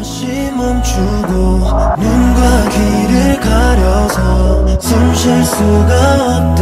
다시 멈추고 눈과 귀를 가려서 숨 쉴 수가 없다.